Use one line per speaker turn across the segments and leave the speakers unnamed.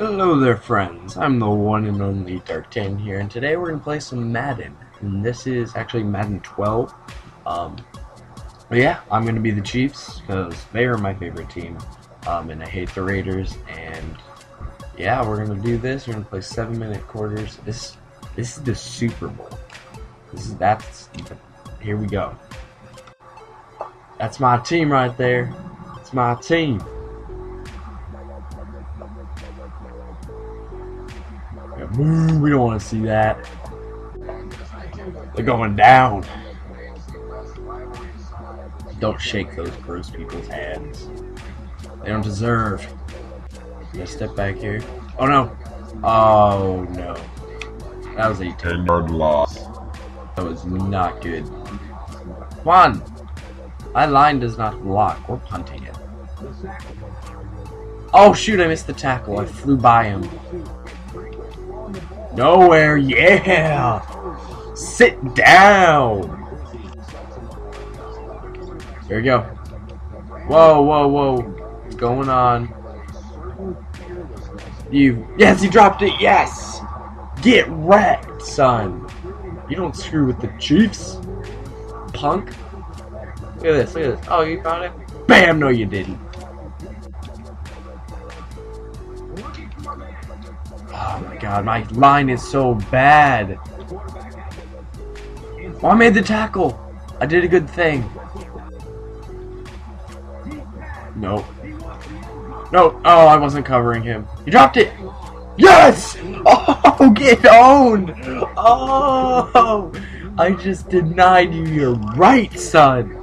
Hello there friends, I'm the one and only Dark Tanyon here, and today we're going to play some Madden, and this is actually Madden 12. Um, yeah, I'm going to be the Chiefs, because they are my favorite team, um, and I hate the Raiders, and yeah, we're going to do this, we're going to play 7 minute quarters, this, this is the Super Bowl, this is, that's, here we go. That's my team right there, it's my team. Mm, we don't want to see that. They're going down. Don't shake those gross people's hands. They don't deserve. Gonna step back here. Oh no. Oh no. That was a
10 yard loss.
That was not good. Come on. My line does not block. We're punting it. Oh shoot, I missed the tackle. I flew by him. Nowhere, yeah! Sit down! There we go. Whoa, whoa, whoa. What's going on? You. Yes, he dropped it, yes! Get wrecked, son! You don't screw with the Chiefs, punk. Look at this, look at this. Oh, you found it? BAM! No, you didn't. God, my line is so bad. Oh, I made the tackle. I did a good thing. No. No. Oh, I wasn't covering him. He dropped it. Yes! Oh, get owned! Oh! I just denied you your right, son!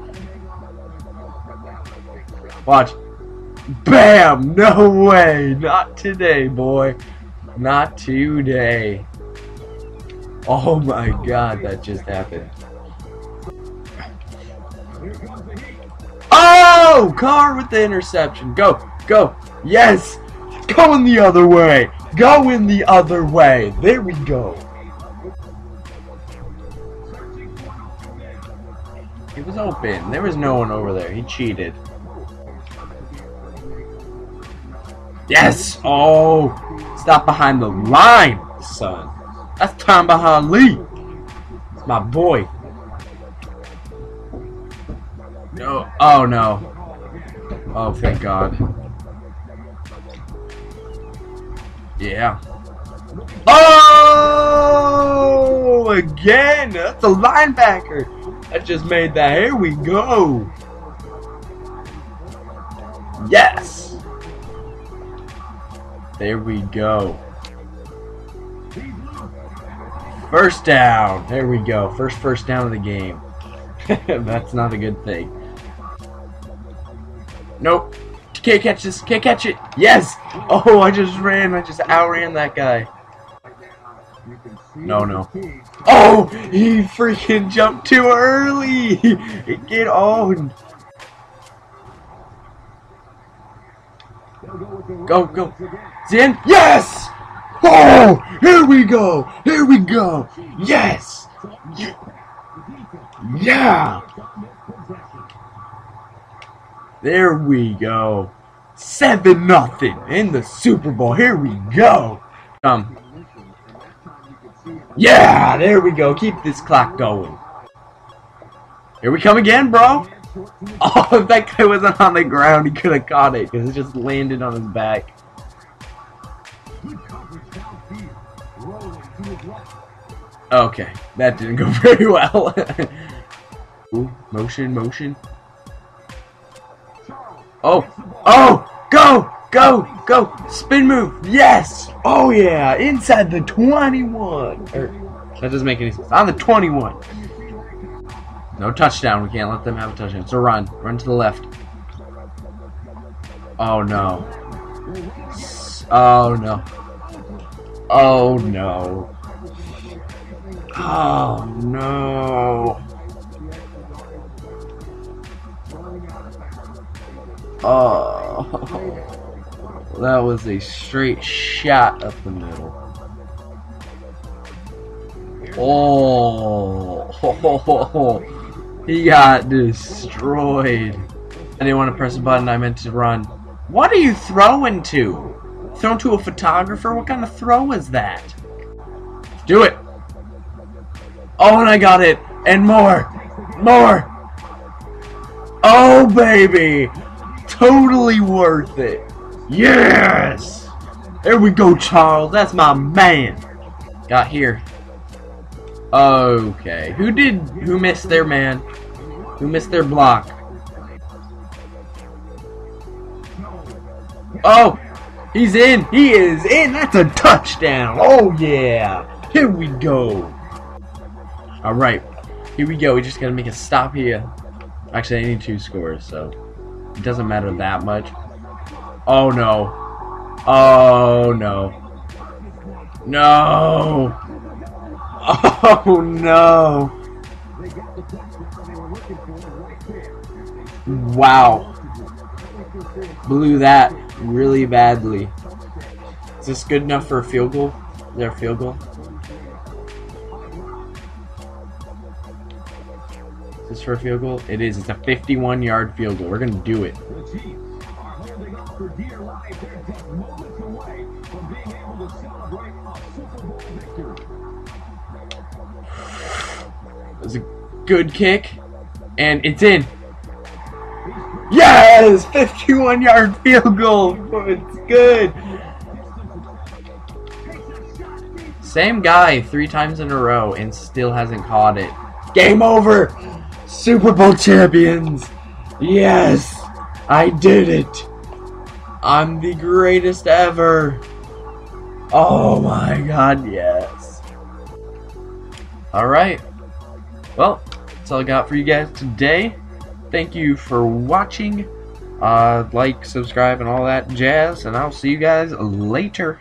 Watch. Bam! No way! Not today, boy. Not today. Oh my god, that just happened. Oh! Carr with the interception. Go, go. Yes! Going the other way. Going the other way. There we go. It was open. There was no one over there. He cheated. Yes! Oh! Stop behind the line, son. That's Tom Lee. It's my boy. No. Oh, no. Oh, thank God. Yeah. Oh! Again! That's a linebacker. I just made that. Here we go. Yes! There we go. First down. There we go. First first down of the game. That's not a good thing. Nope. Can't catch this. Can't catch it. Yes. Oh, I just ran. I just outran that guy. No, no. Oh, he freaking jumped too early. Get on. Go, go. Zin? Yes! Oh! Here we go! Here we go! Yes! Yeah! There we go. 7 nothing in the Super Bowl. Here we go. Um. Yeah, there we go. Keep this clock going. Here we come again, bro. Oh, if that guy wasn't on the ground, he could have caught it because it just landed on his back. Okay, that didn't go very well. Ooh, motion, motion. Oh, oh, go, go, go, spin move, yes! Oh yeah, inside the 21. Er, that doesn't make any sense. On the 21. No touchdown, we can't let them have a touchdown. It's a run, run to the left. Oh no. Oh no. Oh no. Oh no. Oh. That was a straight shot up the middle. Oh. He got destroyed. I didn't want to press a button, I meant to run. What are you throwing to? Thrown to a photographer? What kind of throw is that? Do it! Oh, and I got it! And more! More! Oh, baby! Totally worth it! Yes! There we go, Charles. That's my man. Got here. Okay. Who did... Who missed their man? Who missed their block? Oh! He's in! He is in! That's a touchdown! Oh, yeah! Here we go! Alright. Here we go. We just gotta make a stop here. Actually, I need two scores, so... It doesn't matter that much. Oh, no. Oh, no. No! Oh, no! Wow. Blew that really badly. Is this good enough for a field goal? Is there a field goal? Is this for a field goal? It is. It's a 51 yard field goal. We're going to do it. It's a good kick. And it's in. Yes! 51 yard field goal. It's good. Same guy three times in a row and still hasn't caught it. Game over! Super Bowl champions! Yes! I did it! I'm the greatest ever! Oh my god, yes. Alright. Well, that's all I got for you guys today. Thank you for watching. Uh, like, subscribe, and all that jazz. And I'll see you guys later.